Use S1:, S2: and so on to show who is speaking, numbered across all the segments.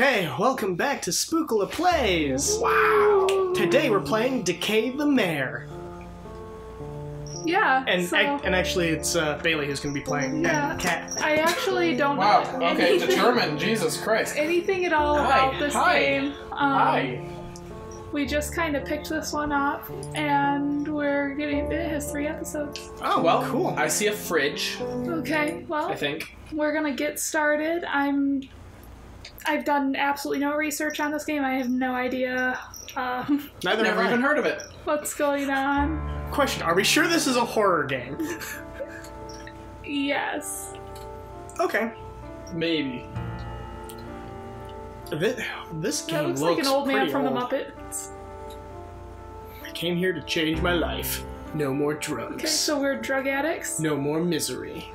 S1: Okay, welcome back to SpookoloPlays. Wow. Today we're playing Decay the Mare,
S2: Yeah.
S1: and
S2: so,
S1: ac- and actually it's uh, Bailey who's going to be playing
S2: Yeah.
S1: and Cat.
S2: I actually don't
S3: Wow.
S2: know
S3: Okay.
S2: anything,
S3: Determined. Jesus Christ.
S2: anything at all
S3: Hi,
S2: about this
S3: hi,
S2: game. Um,
S3: Hi.
S2: We just kind of picked this one up, and we're getting. It has three episodes.
S1: Oh,
S3: Well,
S1: cool.
S3: I see a fridge.
S2: Okay. Well,
S3: I think.
S2: we're gonna get started. I'm. I've done absolutely no research on this game. I have no idea um,
S1: Neither
S3: Never
S1: have
S3: even heard of it.
S2: what's going on.
S1: Question: Are we sure this is a horror game?
S2: Yes.
S1: Okay.
S3: Maybe.
S1: This, this game
S2: That looks like an old man
S1: pretty
S2: from the. Muppets.
S1: I came here to change my life. No more drugs.
S2: Okay, so we're drug addicts.
S1: no more misery.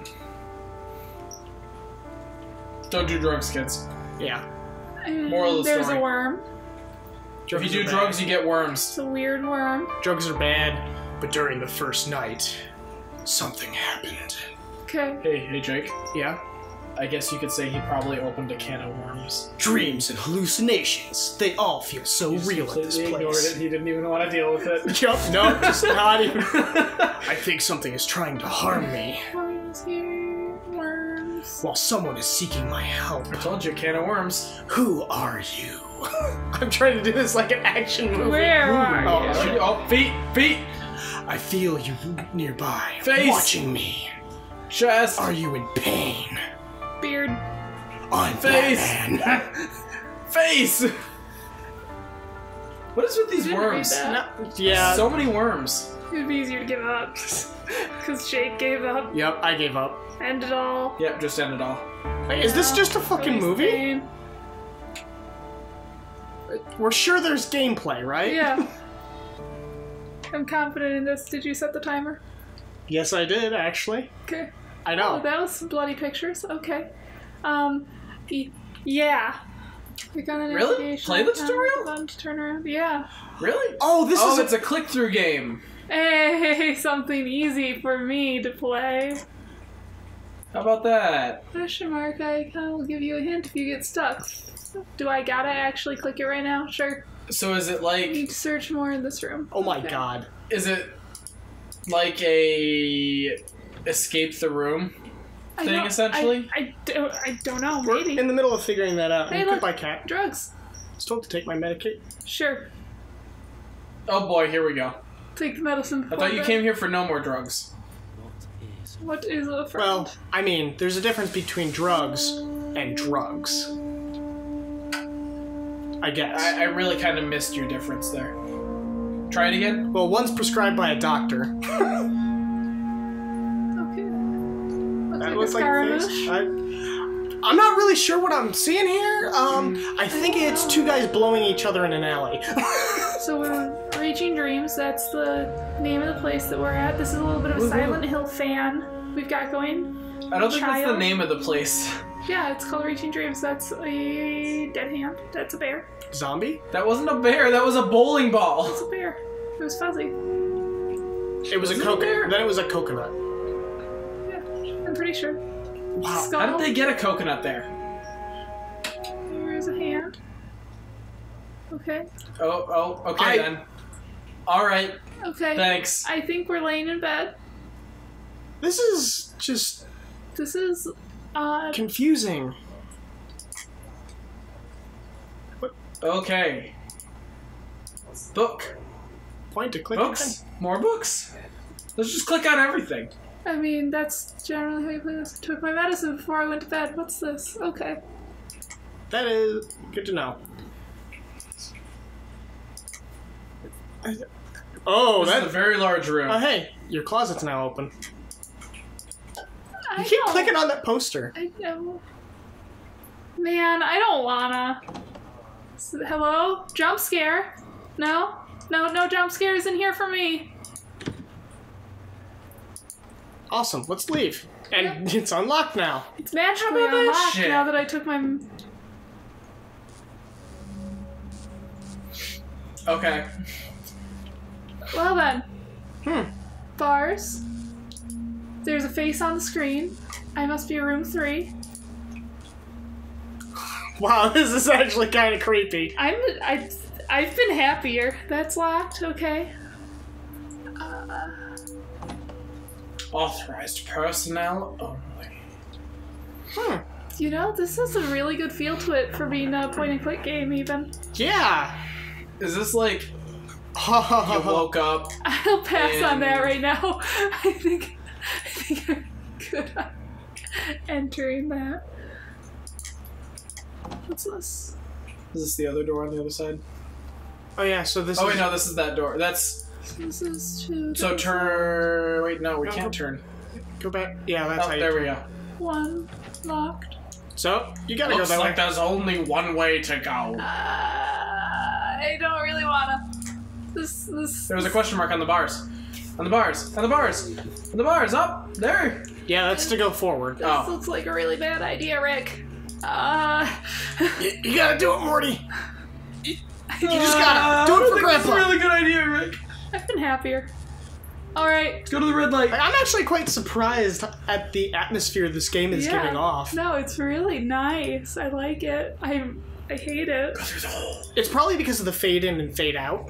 S3: Don't do drugs, kids.
S1: Yeah.
S2: And
S3: Moral of the
S2: There's
S3: story.
S2: a worm.
S1: Drugs
S3: if you
S1: are
S3: do
S1: bad.
S3: drugs, you get worms.
S2: It's a weird worm.
S1: drugs are bad, but during the first night, something happened.
S2: Okay.
S3: Hey, hey, Jake.
S1: Yeah.
S3: I guess you could say he probably opened a can of worms.
S1: Dreams and hallucinations. They all feel so
S3: Just
S1: real at this
S3: completely ignored it. He didn't even want to deal with it.
S1: Yup, no, just not even. I think something is trying to harm me
S2: Worms here. Worms.
S1: while someone is seeking my help.
S3: I told you, a can of worms.
S1: Who are you? I'm trying to do this like an action movie.
S2: Where are
S1: Oh,
S2: you?
S1: shit.
S3: Oh, feet, feet,
S1: I feel you nearby,
S3: Face.
S1: watching me.
S3: chest,
S1: Are you in pain?
S2: Beard.
S1: I'm
S3: face,
S1: Batman.
S3: face. What is with these worms?
S1: No, yeah.
S3: So many worms.
S2: It'd be easier to give up. Because Jake gave up.
S1: yep, I gave up.
S2: End it all.
S3: Yep, just end it all.
S1: Wait, is this just a fucking movie?
S2: Bane.
S1: We're sure there's gameplay, right?
S2: Yeah. I'm confident in this. Did you set the timer?
S1: Yes, I did actually.
S2: Okay.
S1: I
S2: Oh,
S1: know.
S2: that was some bloody pictures. Okay. Um, y- yeah. Click on an
S3: Really? Play the tutorial?
S2: Button to turn around. Yeah.
S3: Really?
S1: oh, this
S3: oh,
S1: is a
S3: it's a click-through game.
S2: Hey, something easy for me to play.
S3: How about that?
S2: Question mark icon will give you a hint if you get stuck. Do I gotta actually click it right now? Sure.
S3: So is it
S2: You
S3: like
S2: need to search more in this room.
S1: Oh my
S2: Okay.
S1: god.
S3: is it like a escape the room? Thing,
S2: don't-
S3: essentially?
S2: I, I, don't, I don't know.
S1: We're
S2: Maybe.
S1: in the middle of figuring that out.
S2: Hey,
S1: And
S2: look.
S1: Goodbye, cat.
S2: Drugs.
S1: Still have to take my medicate.
S2: Sure.
S3: Oh boy, here we go.
S2: Take the medicine.
S3: I thought you
S2: bed.
S3: came here for no more drugs.
S2: What is a friend?
S1: Well, I mean, there's a difference between drugs and drugs. I guess.
S3: I, I really kind of missed your difference there. Try it again.
S1: well, one's prescribed by a doctor.
S2: okay. Looks
S1: That
S2: like
S1: looks
S2: a
S1: like a
S2: Scaramouche.
S1: face. I, I'm not really sure what I'm seeing here. Um, I think it's two guys blowing each other in an alley.
S2: So we're reaching dreams. That's the name of the place that we're at. This is a little bit of a
S1: Woohoo.
S2: Silent Hill fan we've got going.
S3: I don't think that's the name of the place.
S2: Yeah, it's called Reaching Dreams. That's a dead hand. That's a bear.
S1: Zombie?
S3: That wasn't a bear. That was a bowling ball.
S2: It's a bear. It was fuzzy.
S1: It was a
S3: Was a
S1: coconut. Then it was a coconut.
S2: Yeah, I'm pretty sure.
S1: Wow.
S2: Skull.
S3: How did they get a coconut there?
S2: There is a hand. Okay.
S3: Oh, oh, okay
S1: I-
S3: then. All right,
S2: Okay.
S3: thanks.
S2: I think we're laying in bed.
S1: This is just
S2: This is uh
S1: confusing.
S3: Okay. Book.
S1: Point to click.
S3: Books. More books. Let's just click on everything.
S2: I mean that's generally how you play this. I Took my medicine before I went to bed. What's this? Okay.
S1: That is good to know. Oh,
S3: that's a very large room.
S1: Oh, hey, your closet's now open.
S2: I
S1: You keep
S2: know.
S1: clicking on that poster.
S2: I know. Man, I don't wanna. Hello? Jump scare? No? No, no jump scares in here for me.
S1: Awesome. Let's leave. And it's unlocked now.
S2: It's magically
S3: How about
S2: unlocked
S3: shit?
S2: now that I took my.
S3: Okay.
S2: Well then.
S1: Hmm.
S2: Bars. There's a face on the screen. I must be room three.
S1: Wow, this is actually kind of creepy.
S2: I'm I I've been happier. That's locked. Okay. Uh,
S3: Authorized personnel only.
S1: Hmm.
S2: you know, this has a really good feel to it for being a point and click game. Even
S1: Yeah.
S3: Is this like you woke up?
S2: I'll pass on that right now. I think I think I'm good on entering that. What's this?
S3: Is this the other door on the other side?
S1: oh yeah. So this.
S3: Oh
S1: is,
S3: wait, no, this is that door. That's
S2: This is to
S3: so turn. Wait, no, we
S1: No,
S3: can't
S1: go-
S3: turn.
S1: Go back. Yeah, that's
S3: Oh,
S1: how you.
S3: there we go.
S2: one locked.
S1: So you gotta
S3: Looks
S1: go that
S3: like
S1: way.
S3: there's only one way to go.
S2: Uh, I don't really wanna. This this.
S3: There was a question mark on the bars. On the bars. On the bars. On the bars. Up there.
S1: Yeah, that's to go forward.
S2: This
S3: Oh.
S2: looks like a really bad idea, Rick. Uh,
S1: You, you gotta do it, Morty. You, you just
S3: Uh,
S1: gotta do
S3: I
S1: it
S3: don't
S1: for
S3: think that's a really good idea, Rick.
S2: I've been happier. All right.
S3: Let's go to the red light.
S1: I'm actually quite surprised at the atmosphere this game is
S2: Yeah.
S1: giving off.
S2: No, it's really nice. I like it. I I hate it.
S3: Through the hole.
S1: It's probably because of the fade in and fade out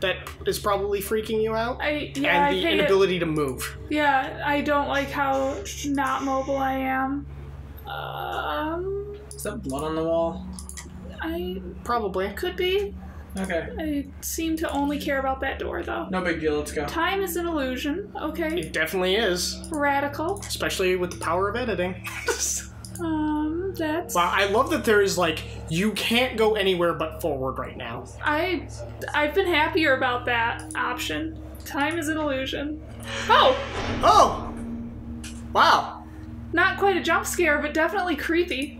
S1: that is probably freaking you out,
S2: I yeah.
S1: And the
S2: hate it.
S1: inability to move.
S2: Yeah, I don't like how not mobile I am. Um,
S3: Is that blood on the wall?
S2: I
S1: Probably.
S2: could be.
S3: Okay.
S2: I seem to only care about that door though.
S3: No big deal. Let's go.
S2: Time is an illusion. Okay.
S1: It definitely is,
S2: Radical.
S1: especially with the power of editing.
S2: Um, that's.
S1: wow, I love that there is like you can't go anywhere but forward right now.
S2: I I've been happier about that option. Time is an illusion. Oh,
S1: Oh, wow.
S2: not quite a jump scare, but definitely creepy.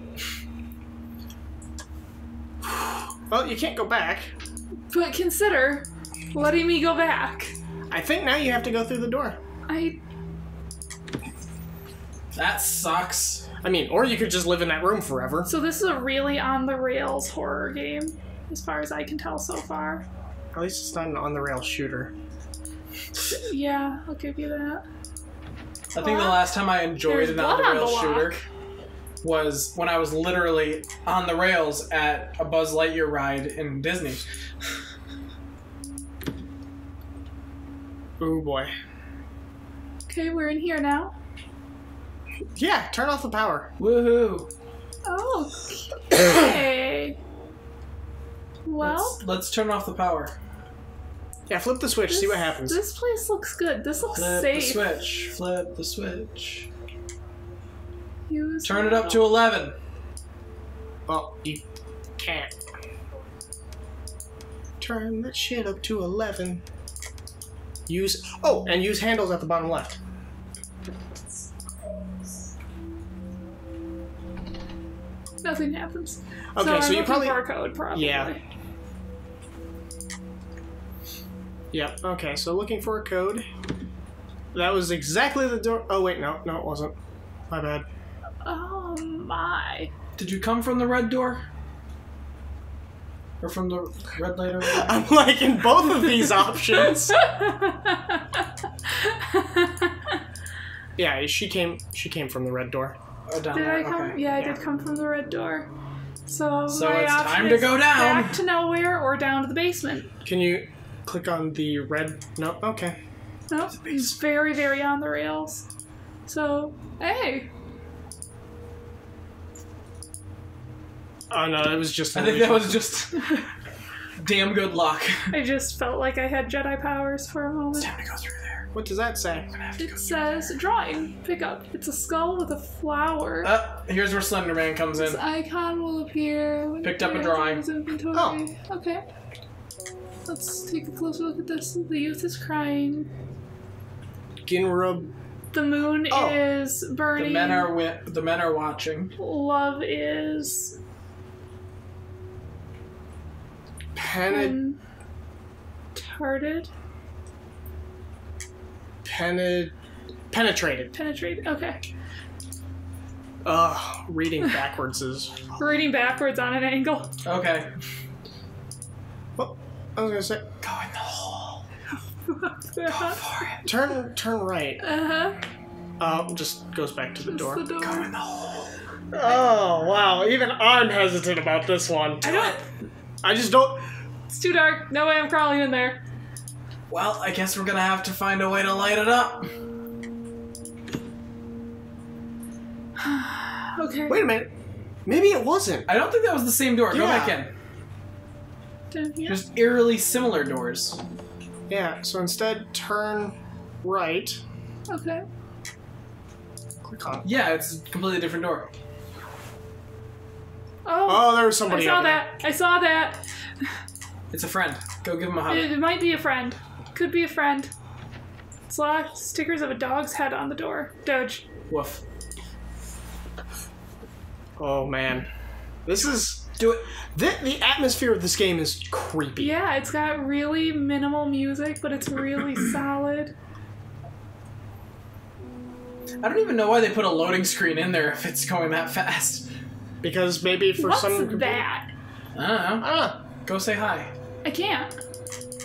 S1: Well, you can't go back.
S2: But consider letting me go back.
S1: I think now you have to go through the door.
S2: I
S3: That sucks.
S1: I mean, or you could just live in that room forever.
S2: so this is a really on the rails horror game, as far as I can tell so far.
S1: At least it's not an on the rail shooter.
S2: Yeah, I'll give you that.
S3: I think the last time I enjoyed
S2: There's
S3: an on
S2: on
S3: the
S2: the
S3: rails
S2: lock.
S3: shooter was when I was literally on the rails at a Buzz Lightyear ride in Disney.
S1: Oh boy.
S2: Okay, we're in here now.
S1: Yeah, turn off the power.
S3: Woohoo!
S2: Oh, okay. Well,
S3: Let's, let's turn off the power.
S1: Yeah, flip the switch, see what happens.
S2: This place looks good. This looks
S3: Flip
S2: safe.
S3: Flip the switch. Flip the switch.
S2: Use
S3: Turn it up to 11.
S1: Well, you can't. Turn that shit up to 11. Use. Oh, and use handles at the bottom left.
S2: Nothing happens.
S1: Okay,
S2: so,
S1: so, you
S2: looking
S1: probably.
S2: for a code, probably.
S1: Yeah. Yeah, okay, so looking for a code. That was exactly the door. Oh, wait, no, no, it wasn't. My bad.
S2: Oh my.
S3: Did you come from the red door? Or from the red light over?
S1: I'm liking both of these options. Yeah, she came. She came from the red door.
S3: Oh, down
S2: Did
S3: there.
S2: I come?
S3: okay.
S2: Yeah, I
S1: yeah.
S2: did come from the red door. So,
S3: So
S2: my
S3: it's
S2: option
S3: time to
S2: is
S3: go down.
S2: Back to nowhere or down to the basement.
S1: Can you click on the red? No. Okay.
S2: Nope. It's very, very on the rails. So, hey.
S1: Oh no, it was just.
S3: I think that was just damn good luck.
S2: I just felt like I had Jedi powers for a moment.
S3: It's Time to go through there.
S1: What does that say?
S2: It says drawing. Pick up. It's a skull with a flower.
S3: Uh, here's where Slender Man comes
S2: This
S3: in.
S2: icon will appear. when
S3: Picked up a drawing.
S2: Inventory.
S1: Oh.
S2: Okay. Let's take a closer look at this. The youth is crying.
S1: Ginrub.
S2: The moon
S1: Oh.
S2: is
S3: The
S2: burning.
S3: men are the men are watching.
S2: Love is.
S1: Pened.
S2: Tarted.
S1: Pened. Penetrated.
S2: Penetrate. Okay.
S1: Ugh, reading backwards is.
S2: Reading backwards on an angle.
S3: Okay.
S1: Well, I was gonna say,
S3: Go in the hole.
S2: uh
S3: For it.
S1: turn, turn right.
S2: huh.
S1: Uh, just goes back to the door.
S2: The door.
S3: Go in the hole.
S1: Oh wow! Even I'm hesitant about this one.
S2: I don't.
S1: I just don't.
S2: It's too dark. No way I'm crawling in there.
S3: Well, I guess we're gonna have to find a way to light it up.
S2: Okay.
S1: Wait a minute. Maybe it wasn't.
S3: I don't think that was the same door. Go back in.
S2: Down here.
S3: Just eerily similar doors.
S1: Yeah. So instead, turn right.
S2: Okay.
S1: Click on.
S3: Yeah, it's a completely different door.
S2: Oh.
S1: Oh, there was
S2: I
S1: somebody.
S2: saw
S1: over there.
S2: that. I saw that.
S3: It's a friend. Go give him a hug.
S2: It, it might be a friend. Could be a friend. Saw stickers of a dog's head on the door. Doge.
S3: Woof.
S1: Oh man, this is
S3: Do it.
S1: the, the atmosphere of this game is creepy.
S2: Yeah, it's got really minimal music, but it's really solid.
S3: I don't even know why they put a loading screen in there if it's going that fast.
S1: Because maybe for
S2: What's
S1: some
S2: that?
S3: I don't know.
S1: Ah,
S3: Go say hi.
S2: I can't.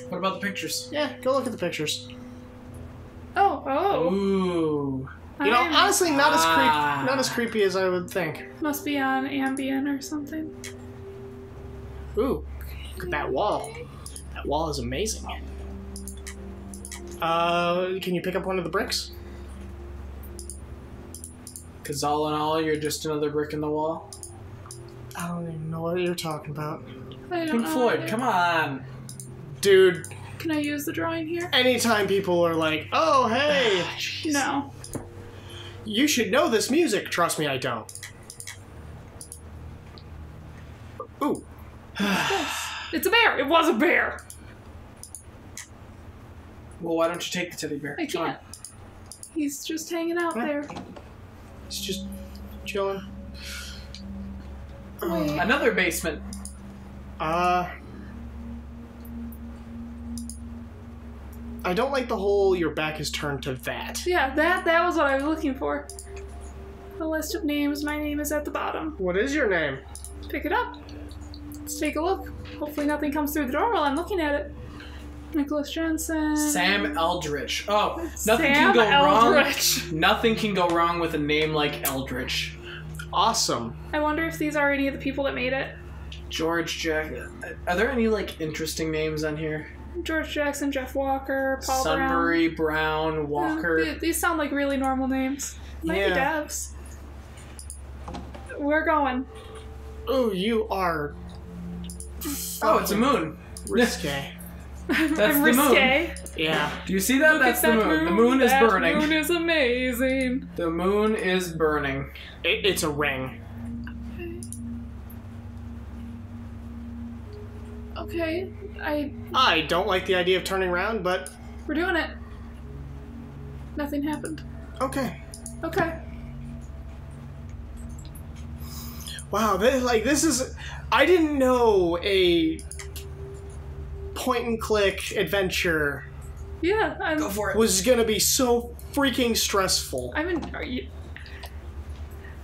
S3: What about the pictures?
S1: yeah. Go look at the pictures.
S2: Oh, oh.
S3: Ooh.
S1: You know,
S2: I'm-
S1: honestly, not as
S3: Ah.
S1: creep, not as creepy as I would think.
S2: Must be on Ambien or something.
S1: Ooh, look at that wall. That wall is amazing. Uh, can you pick up one of the bricks?
S3: Because all in all, you're just another brick in the wall.
S1: I don't even know what you're talking about,
S2: I don't
S3: Pink
S2: know.
S3: Floyd,
S2: either.
S3: come on.
S1: Dude.
S2: Can I use the drawing here?
S1: Anytime people are like, "Oh, hey,
S2: No.
S1: you should know this music," trust me, I don't. Ooh,
S2: It's a bear. It was a bear.
S3: Well, why don't you take the teddy bear?
S2: I can't. He's just hanging out
S1: Huh?
S2: there.
S1: it's just chilling.
S2: Wait.
S3: Another basement.
S1: Uh, I don't like the whole your back is turned to that.
S2: Yeah, that that was what I was looking for. The list of names. My name is at the bottom.
S1: What is your name?
S2: Pick it up. Let's take a look. Hopefully nothing comes through the door while I'm looking at it. Nicholas Jensen.
S3: Sam Eldritch. Oh, nothing
S2: Sam
S3: can go
S2: Eldritch.
S3: wrong. Nothing can go wrong with a name like Eldritch.
S1: Awesome.
S2: I wonder if these are any of the people that made it.
S3: George Jack. Are there any like interesting names on here?
S2: George Jackson, Jeff Walker, Paul Brown.
S3: Sunbury, Brown,
S2: Yeah,
S3: Walker.
S2: th- these sound like really normal names. Might be
S1: Yeah.
S2: devs. We're going.
S1: Oh, you are
S3: oh, it's a moon.
S1: risque.
S3: That's
S2: I'm
S3: the moon.
S1: yeah.
S3: Do you see that?
S2: Look
S3: That's the
S2: that
S3: moon. The moon is
S2: That
S3: burning.
S2: The moon is amazing.
S3: The moon is burning.
S1: It, it's a ring.
S2: Okay, I
S1: I don't like the idea of turning around, but
S2: we're doing it. Nothing happened.
S1: okay.
S2: Okay.
S1: Wow, this, like this is. I didn't know a point and click adventure
S2: Yeah, I'm.
S3: Go for it.
S1: was gonna be so freaking stressful.
S2: I'm in. Are you?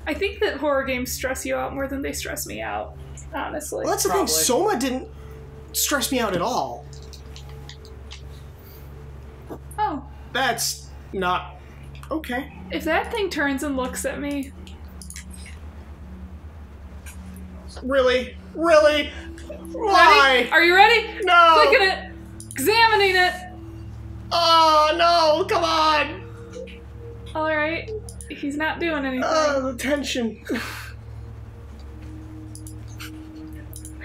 S2: I think that horror games stress you out more than they stress me out. Honestly.
S1: Well, that's the
S3: Probably.
S1: thing. Soma didn't stress me out at all.
S2: oh,
S1: That's not okay.
S2: if that thing turns and looks at me,
S1: Really, really, why?
S2: ready? Are you ready?
S1: No.
S2: Clicking it, examining it.
S1: Oh no! Come on!
S2: All right, he's not doing anything.
S1: Oh, the tension.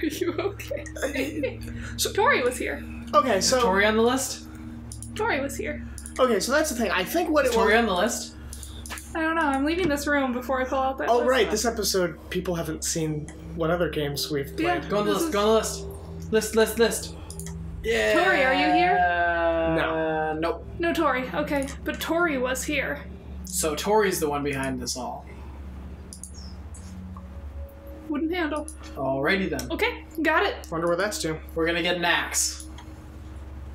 S2: Are you okay?
S1: So-
S2: Tori was here.
S1: Okay, so
S3: Tori on the list?
S2: Tori was here.
S1: okay, so that's the thing. I think what it
S3: Tori
S1: was.
S3: on the list?
S2: I don't know. I'm leaving this room before I pull out that.
S1: Oh
S2: list.
S1: right, this episode people haven't seen what other games we've played.
S2: Yeah.
S3: Go on the list.
S2: is-
S3: Go on the list. List, list, list. Yeah.
S2: Tori, are you here?
S3: No. Nope.
S2: No, Tori. Okay, but Tori was here.
S3: So Tori's the one behind this all.
S2: Wouldn't handle.
S3: Alrighty then.
S2: Okay, got it.
S1: Wonder where that's to.
S3: We're gonna get an axe.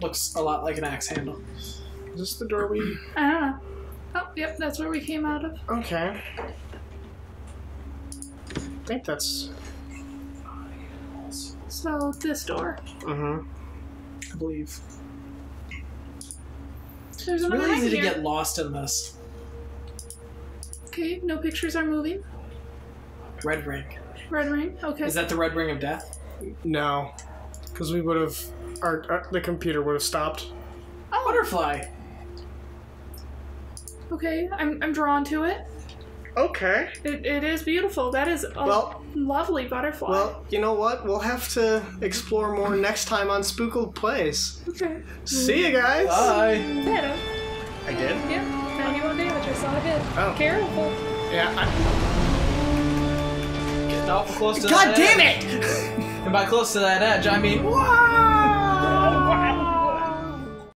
S3: Looks a lot like an axe handle.
S1: Is this the door we?
S2: I don't know. Oh, yep, that's where we came out of.
S1: Okay. I think that's.
S2: So this door.
S1: Mm-hmm.
S3: I believe.
S2: There's
S3: It's really easy
S2: ring
S3: to get lost in this.
S2: Okay, no pictures are moving.
S3: Red ring.
S2: Red ring. Okay.
S3: Is that the red ring of death?
S1: No, because we would have. Our, our the computer would have stopped.
S2: oh,
S3: Butterfly.
S2: okay. I'm I'm drawn to it.
S1: Okay.
S2: It, it is beautiful. That is a
S1: Well-
S2: lovely butterfly.
S1: Well, you know what? We'll have to explore more next time on SpookoloPlays.
S2: okay.
S1: See you guys.
S3: Bye.
S2: Yeah.
S1: I did.
S2: Yeah. 91 damage. I saw a hit.
S1: Oh.
S2: Careful.
S1: Yeah. I,
S3: Close to
S1: God
S3: that
S1: damn
S3: edge.
S1: it!
S3: And by close to that edge, I mean, what?